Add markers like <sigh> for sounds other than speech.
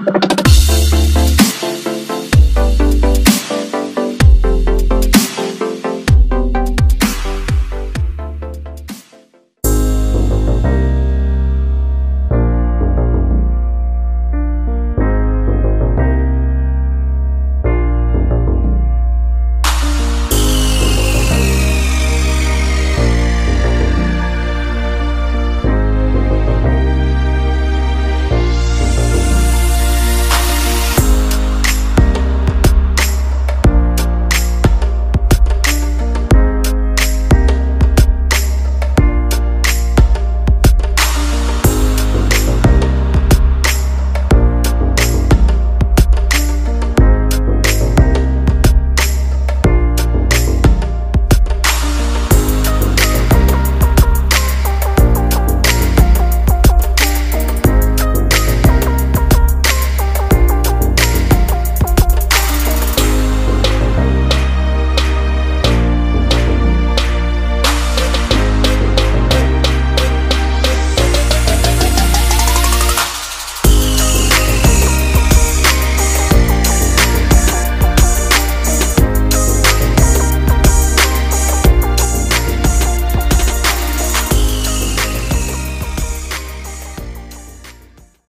you <laughs>